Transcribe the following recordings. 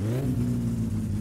Mm-hmm.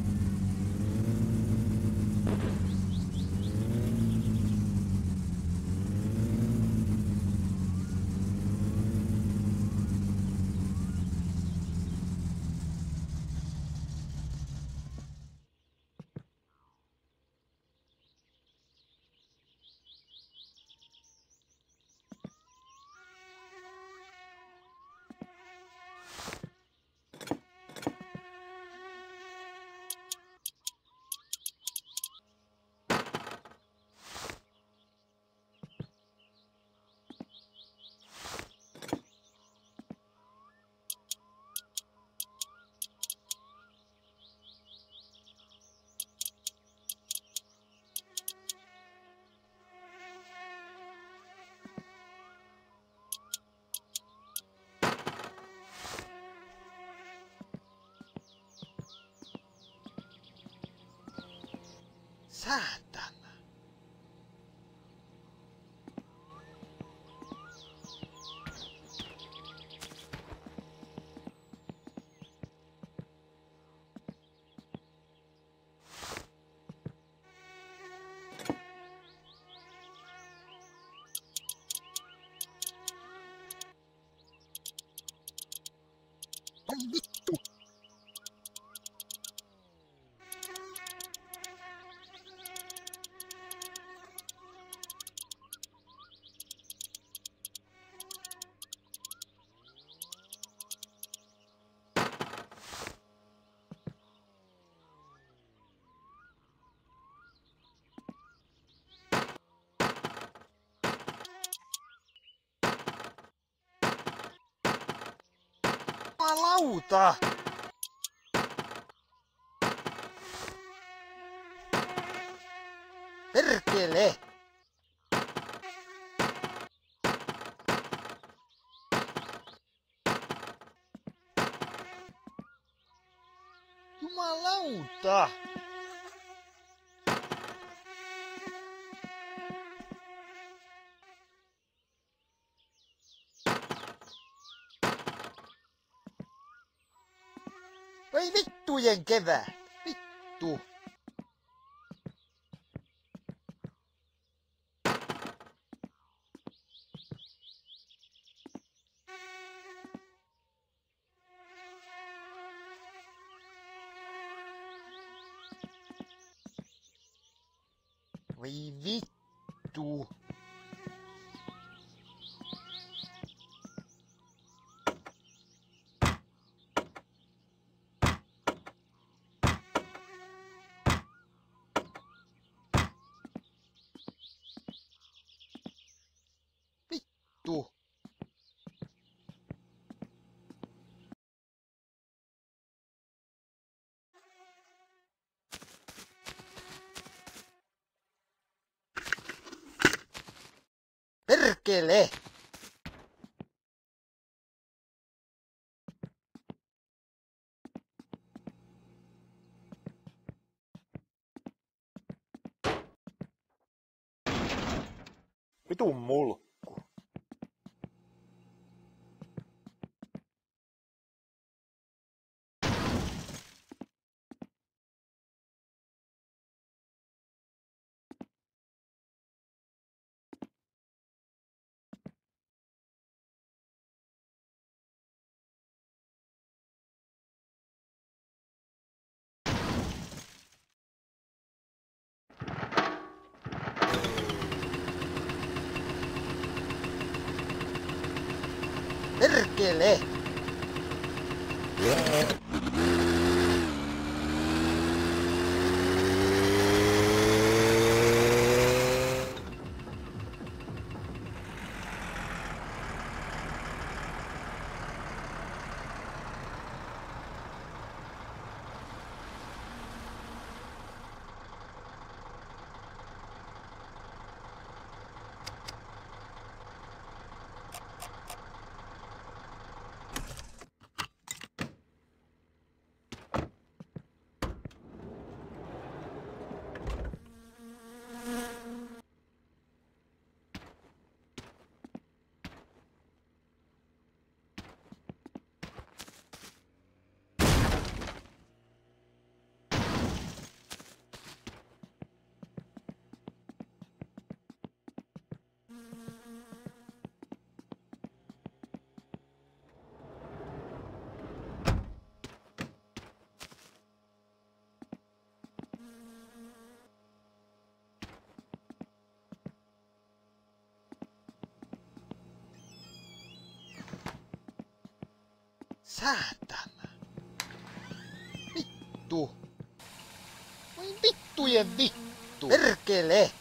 sad Jumalauta! Perkele! Jumalauta! Voi vittujen kevät! Vittu! Voi vittu! Vittu! Pelé. Muito mulo. 进耶 Saatana! Vittu! Voi vittujen vittu! Perkele!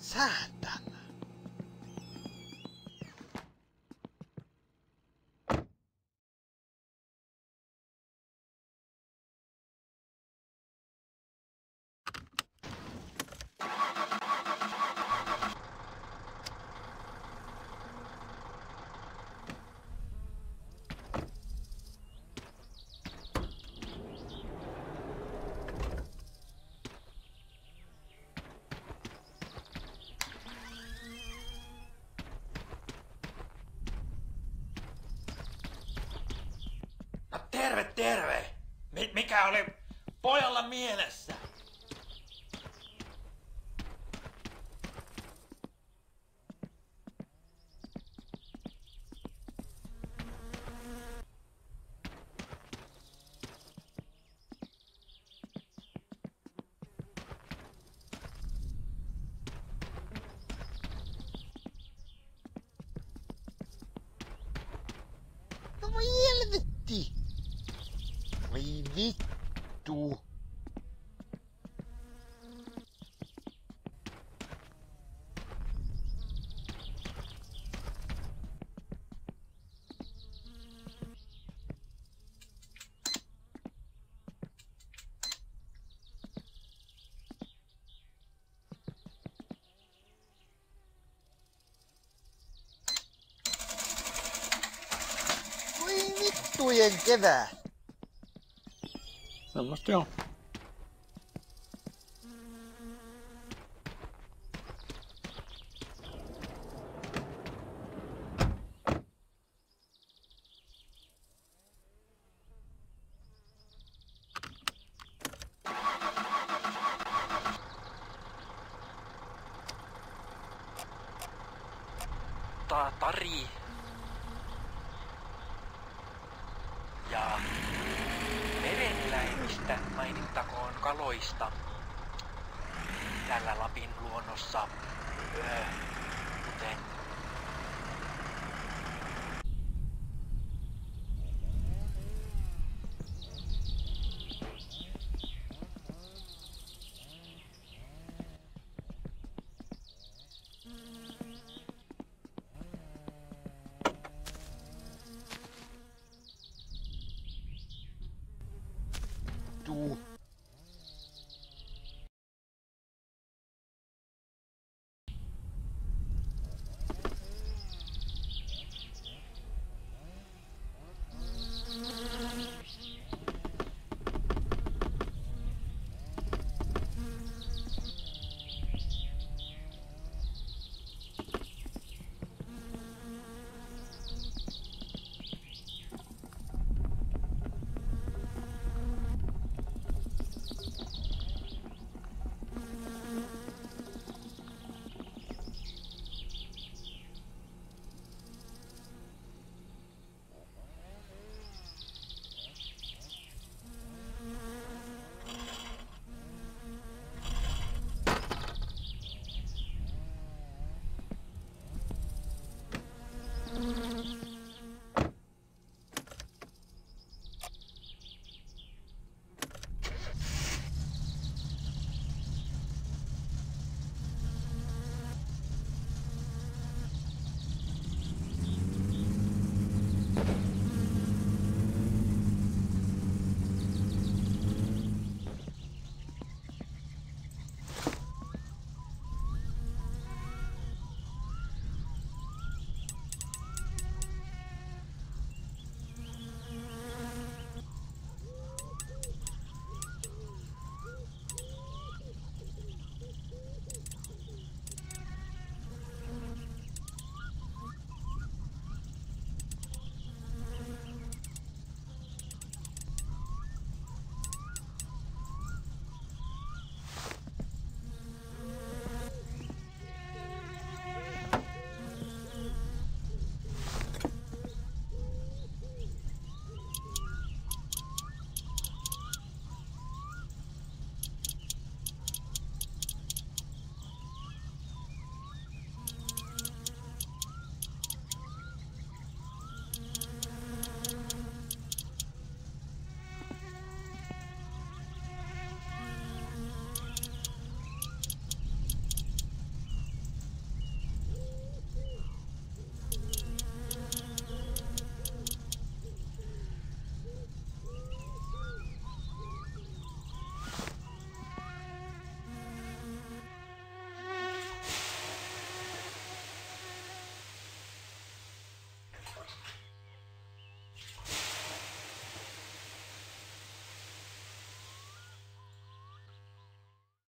Saatana! Terve, terve. Mikä oli pojalla mielessä? bist du? together. Kevää. Semmosta joo. Tari Lapin luonnossa, kuten eh, Ooh.